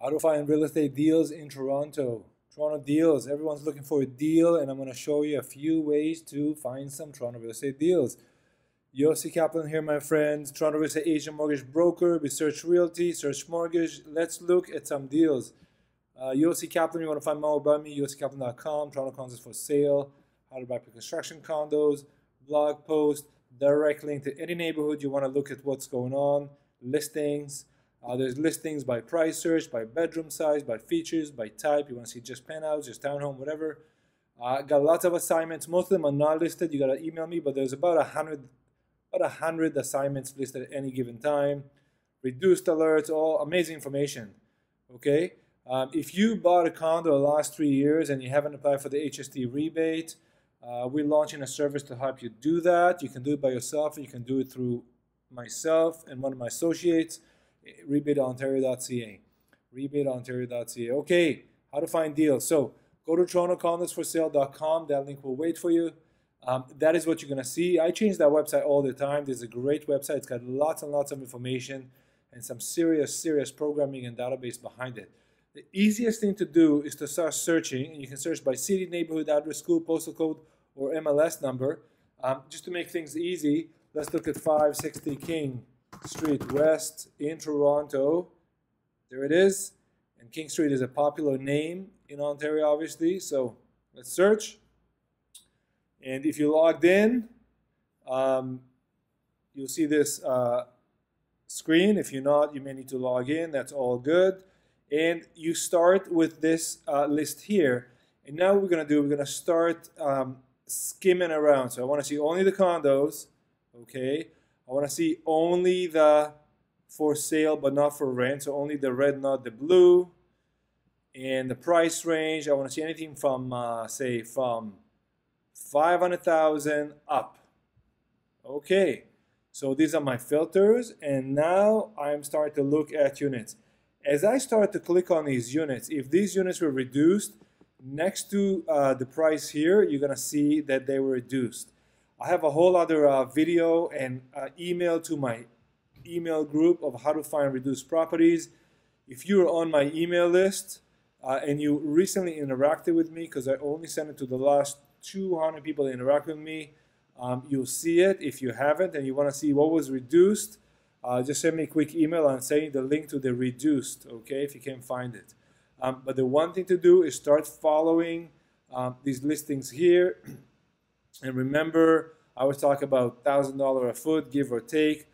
How to find real estate deals in Toronto. Toronto deals. Everyone's looking for a deal, and I'm going to show you a few ways to find some Toronto real estate deals. Yossi Kaplan here, my friends. Toronto real estate agent, mortgage broker. We search realty, search mortgage. Let's look at some deals. Uh, Yossi Kaplan, you want to find more about me? YossiKaplan.com. Toronto condos for sale. How to buy pre-construction condos. Blog post. Direct link to any neighborhood you want to look at what's going on. Listings uh, there's listings by price search, by bedroom size, by features, by type. You want to see just penthouse, just townhome, whatever. Uh, got lots of assignments. Most of them are not listed. You got to email me, but there's about a hundred, about a hundred assignments listed at any given time. Reduced alerts, all amazing information. Okay. Um, if you bought a condo the last three years and you haven't applied for the HST rebate, uh, we're launching a service to help you do that. You can do it by yourself. You can do it through myself and one of my associates rebateontario.ca. Rebateontario.ca. Okay, how to find deals. So go to torontocondosforsale.com. That link will wait for you. Um, that is what you're going to see. I change that website all the time. There's a great website. It's got lots and lots of information and some serious, serious programming and database behind it. The easiest thing to do is to start searching, and you can search by city, neighborhood, address, school, postal code, or MLS number. Um, just to make things easy, let's look at 560 King Street West in Toronto. There it is. And King Street is a popular name in Ontario, obviously. So let's search. And if you logged in, um, you'll see this uh, screen. If you're not, you may need to log in. That's all good. And you start with this uh, list here. And now we're going to do, we're going to start um, skimming around. So I want to see only the condos, okay? I want to see only the for sale but not for rent, so only the red, not the blue. And the price range, I want to see anything from, uh, say, from 500,000 up. Okay, so these are my filters, and now I'm starting to look at units. As I start to click on these units, if these units were reduced, next to uh, the price here, you're going to see that they were reduced. I have a whole other uh, video and uh, email to my email group of how to find reduced properties. If you're on my email list uh, and you recently interacted with me, because I only sent it to the last 200 people that interact with me, um, you'll see it. If you haven't and you want to see what was reduced, uh, just send me a quick email and send the link to the reduced, okay, if you can't find it. Um, but the one thing to do is start following um, these listings here. And remember, I was talking about $1,000 a foot, give or take,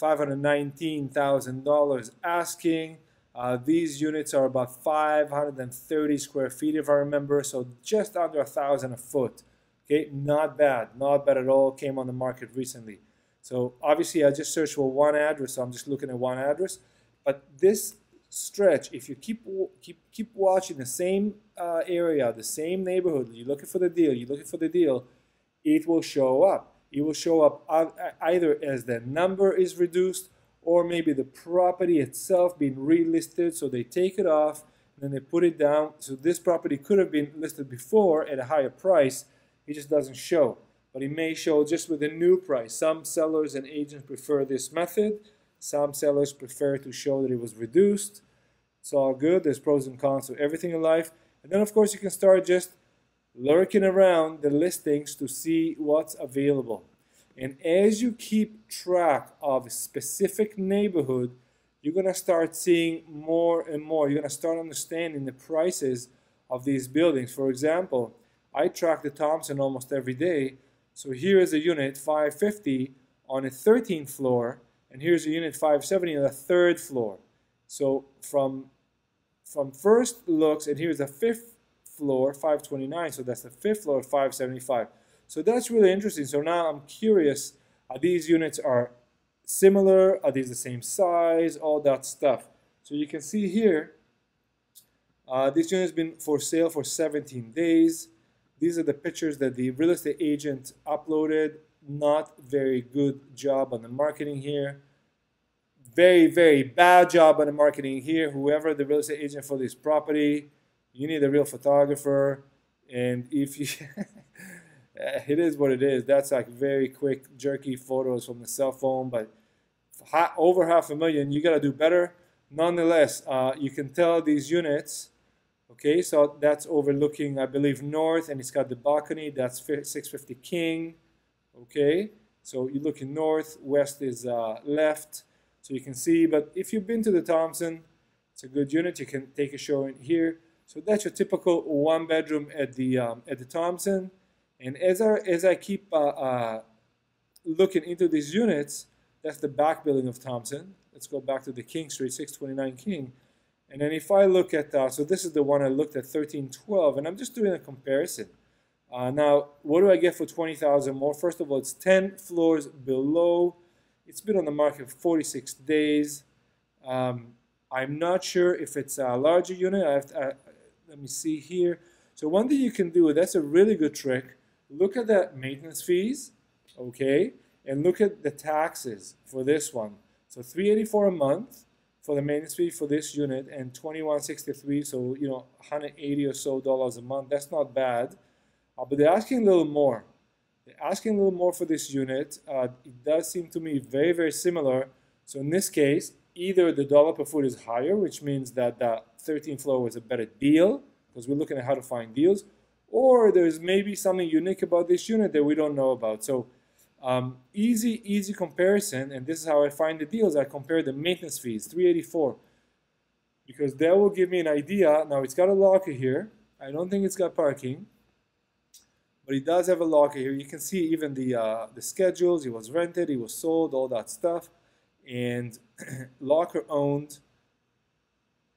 $519,000 asking. Uh, these units are about 530 square feet, if I remember, so just under a thousand a foot. Okay, not bad, not bad at all. Came on the market recently. So obviously, I just searched for one address, so I'm just looking at one address. But this stretch, if you keep keep keep watching the same uh, area, the same neighborhood, you're looking for the deal, you're looking for the deal it will show up. It will show up either as the number is reduced or maybe the property itself being relisted. So they take it off and then they put it down. So this property could have been listed before at a higher price. It just doesn't show. But it may show just with a new price. Some sellers and agents prefer this method. Some sellers prefer to show that it was reduced. It's all good. There's pros and cons to everything in life. And then, of course, you can start just lurking around the listings to see what's available. And as you keep track of a specific neighborhood, you're going to start seeing more and more. You're going to start understanding the prices of these buildings. For example, I track the Thompson almost every day. So here is a unit 550 on a 13th floor, and here's a unit 570 on the third floor. So from from first looks, and here's a fifth floor 529 so that's the fifth floor 575 so that's really interesting. So now I'm curious are these units are similar? Are these the same size? All that stuff. So you can see here uh, this unit has been for sale for 17 days. These are the pictures that the real estate agent uploaded. Not very good job on the marketing here. Very very bad job on the marketing here. Whoever the real estate agent for this property you need a real photographer and if you it is what it is. That's like very quick jerky photos from the cell phone but over half a million you got to do better. Nonetheless, uh, you can tell these units, okay, so that's overlooking, I believe, north, and it's got the balcony, that's 650 King, okay, so you're looking north, west is uh, left, so you can see, but if you've been to the Thompson, it's a good unit, you can take a show in here. So that's your typical one bedroom at the, um, at the Thompson, and as I, as I keep uh, uh, looking into these units, that's the back building of Thompson. Let's go back to the King Street, 629 King. And then if I look at, uh, so this is the one I looked at, 1312, and I'm just doing a comparison. Uh, now, what do I get for 20,000 more? First of all, it's 10 floors below. It's been on the market for 46 days. Um, I'm not sure if it's a larger unit. I have to, uh, let me see here. So one thing you can do, that's a really good trick. Look at the maintenance fees, okay? And look at the taxes for this one. So 384 a month for the maintenance fee for this unit and 2163 so you know 180 or so dollars a month that's not bad uh, but they're asking a little more they're asking a little more for this unit uh, it does seem to me very very similar so in this case either the dollar per foot is higher which means that the 13th floor is a better deal because we're looking at how to find deals or there's maybe something unique about this unit that we don't know about so um, easy, easy comparison, and this is how I find the deals. I compare the maintenance fees, 384, because that will give me an idea. Now it's got a locker here. I don't think it's got parking, but it does have a locker here. You can see even the uh, the schedules. It was rented, it was sold, all that stuff, and locker owned.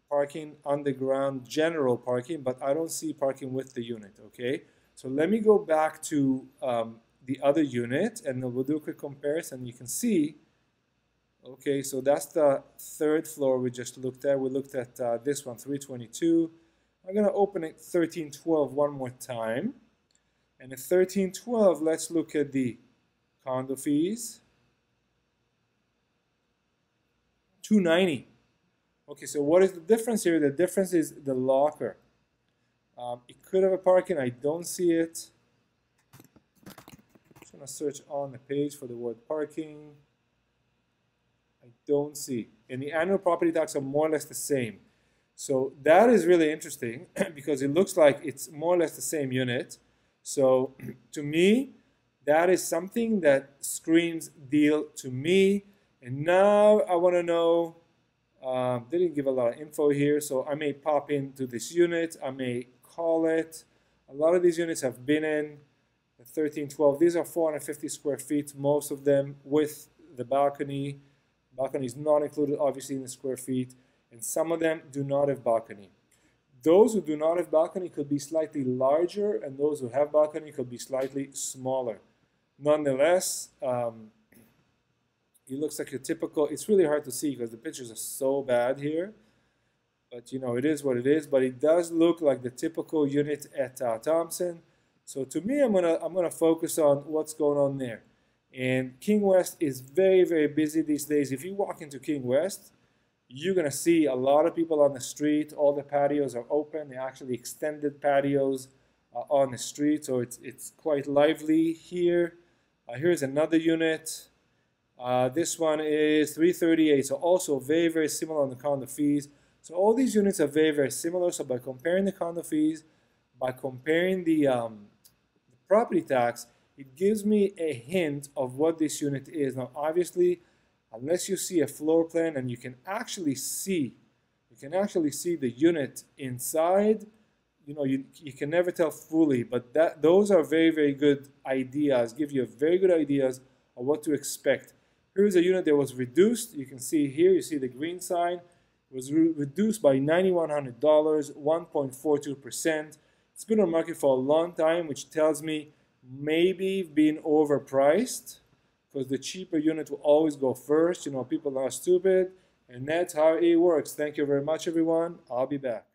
Parking underground, general parking, but I don't see parking with the unit. Okay, so let me go back to um, the other unit and we'll do a quick comparison. You can see, okay, so that's the third floor we just looked at. We looked at uh, this one, 322. I'm going to open it 1312 one more time. And at 1312, let's look at the condo fees. 290. Okay, so what is the difference here? The difference is the locker. Um, it could have a parking. I don't see it I'm just going to search on the page for the word parking. I don't see. And the annual property tax are more or less the same. So that is really interesting because it looks like it's more or less the same unit. So to me, that is something that screams deal to me. And now I want to know, uh, they didn't give a lot of info here, so I may pop into this unit. I may call it. A lot of these units have been in. 1312. These are 450 square feet, most of them with the balcony. Balcony is not included, obviously, in the square feet, and some of them do not have balcony. Those who do not have balcony could be slightly larger, and those who have balcony could be slightly smaller. Nonetheless, um, it looks like a typical, it's really hard to see because the pictures are so bad here. But you know, it is what it is. But it does look like the typical unit at uh, Thompson. So to me, I'm gonna I'm gonna focus on what's going on there. And King West is very very busy these days. If you walk into King West, you're gonna see a lot of people on the street. All the patios are open. They're actually extended patios uh, on the street, so it's it's quite lively here. Uh, here's another unit. Uh, this one is 338, so also very very similar on the condo fees. So all these units are very very similar. So by comparing the condo fees, by comparing the um, property tax, it gives me a hint of what this unit is. Now, obviously, unless you see a floor plan and you can actually see, you can actually see the unit inside, you know, you, you can never tell fully, but that those are very, very good ideas, give you very good ideas of what to expect. Here's a unit that was reduced. You can see here, you see the green sign. It was re reduced by $9,100, 1.42%. It's been on market for a long time, which tells me maybe being overpriced because the cheaper unit will always go first. You know, people are stupid, and that's how it works. Thank you very much, everyone. I'll be back.